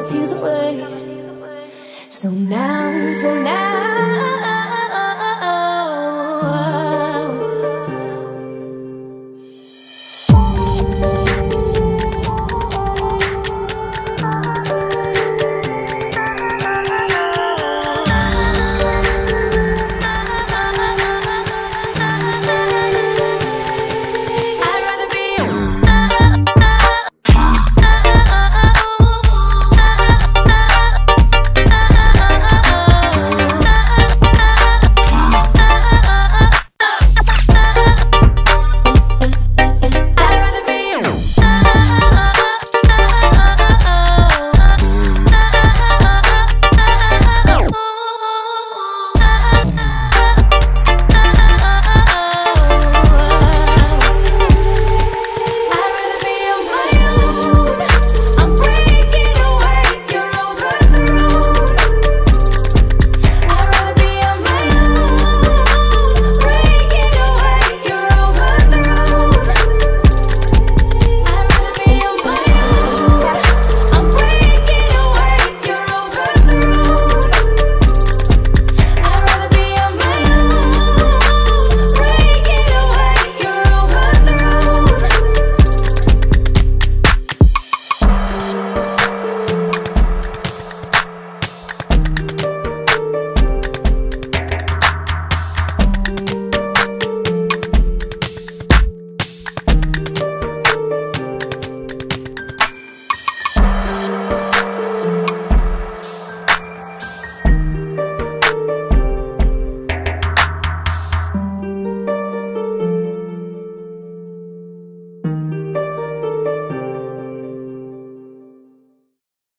my tears away. So now, so now.